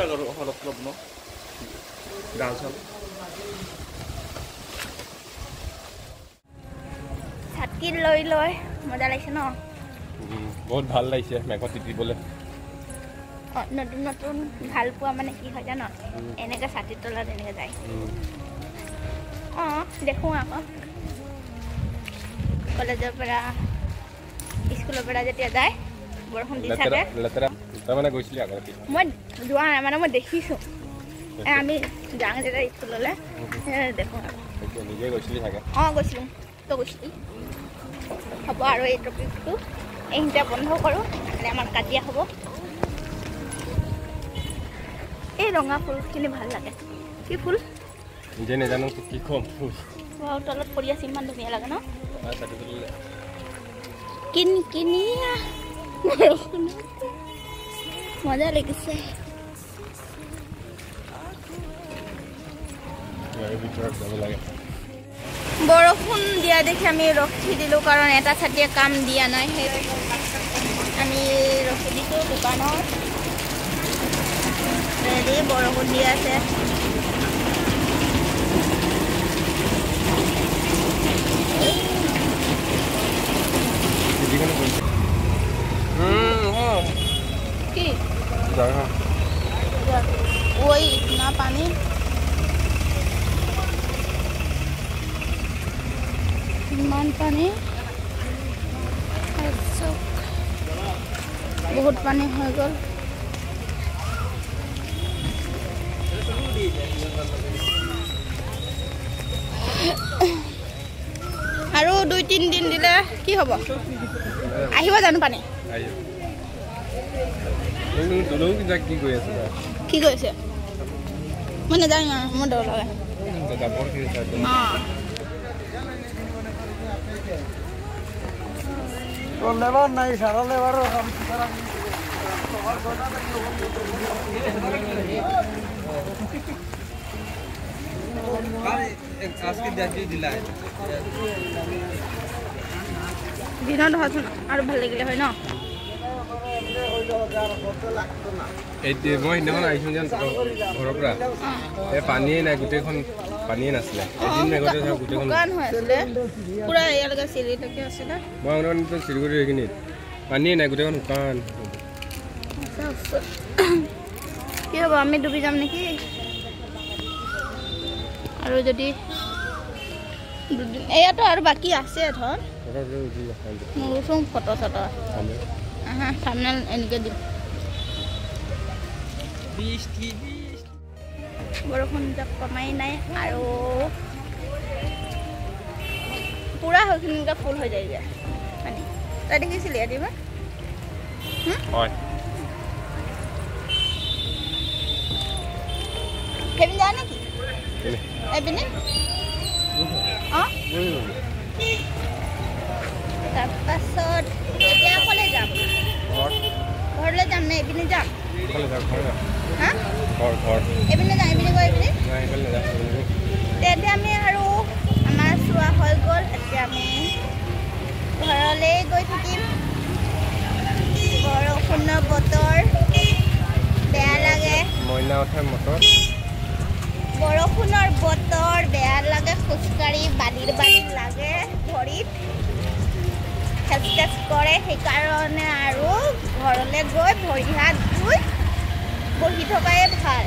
লাগে আৰু অলপ অলপ ন? ডাল চাল। ছাতি লৈ লৈ মজা লাগিছে ন? বহুত ভাল লাগিছে মেঘত তিতিবলৈ। অঁ নতুন নতুন ভাল পোৱা মানে কি হয় জান? এনেকৈ ছাতিৰ তলত এনেকৈ যায়। অঁ দেখোঁ আকৌ। কলেজৰ পৰা স্কুলৰ পৰা যেতিয়া যায় বৰষুণ দি থাকে। লেতেৰা। তাৰমানে গৈছিলি আগতে মই যোৱা নাই মানে মই দেখিছোঁ। আমি যাওঁ যেতিয়া স্কুললৈ দেখোঁ নিজে গৈছিলি চাগে? অঁ গৈছিলোঁ। তই গৈছিলি? হ'ব আৰু এই টপিকটো। এইখিনিতে বন্ধ কৰোঁ নহ'লে আমাৰ কাজিয়া হ'ব। এই ৰঙা ফুলখিনি ভাল লাগে। কি ফুল? নিজে নাজানো কি ক'ম। wow, তলত পৰি আছে ইমান ধুনীয়া লাগে ন? কিনি বৰষুণত মজা লাগে বৰষুণ দিয়া দেখি আমি ৰখি দিলোঁ কাৰণ এটা ছাতিয়ে কাম দিয়া নাই সেই আমি ৰখি দিছোঁ দোকানত হেৰি বৰষুণ দি আছে কৰিছে কি জাগা ওই ইतना পানী ইমান পানী বহুত পানী হৈ গ'ল আৰু দুই তিনিদিন দিলে কি হ'ব আহিব জানো পানী তোলেও কিবা কি কৰি আছে কি কৰিছে মই নাজানো ইমান, মোৰ ডৰ লাগে জাবৰ কি অঁ লেবাৰ নাই সাৰা লেবাৰও আজকে দেখি দিলাই দিনত হোৱাচোন আৰু ভাল লাগিলে হয় ন? এতিয়া মই সেইদিনাখন আহিছোঁ যেন ঘৰৰ পৰা। এই পানীয়ে নাই গোটেইখন পানীয়ে নাছিলে। এদিন চাওঁ গোটেইখন মই অনুমানিত চিৰিগুৰি সেইখিনিত পানীয়ে নাই গোটেইখন শুকান। কি হ'ব আমি ডুবি যাম নেকি? আৰু যদি এয়াতো আৰু বাকী আছে ধৰ। মোৰোচোন ফটো চটো এনেকৈ দিম বৰষুণ যাক কমাই নাই আৰু পূৰা সেইখিনিকে ফুল হৈ যায় যে পানী তই দেখিছিলি এদিনমান হয়। সেইপিনে যায় নেকি? এইপিনে অঁ তাৰপাছত এতিয়া ক'লে যাম ঘৰলৈ যাম নে এইপিনে যাম হা ঘৰ ঘৰ এইপিনে যাম এইপিনে গৈ এইপিনে নাই সেইফালে নাযাওঁ তেতিয়া আমি আৰু আমাৰ চোৱা হৈ গ'ল এতিয়া আমি ঘৰলৈ গৈ থাকিম। বৰষুণৰ বতৰ বেয়া লাগে। মইনা উঠে মটৰ। বৰষুণৰ বতৰ বেয়া লাগে খোজকাঢ়ি বালিৰ বালিৰ লাগে ভৰিত। খেচ খেচ কৰে সেইকাৰণে আৰু ঘৰলৈ গৈ ভৰি হাত ধুই বহি থকাই ভাল।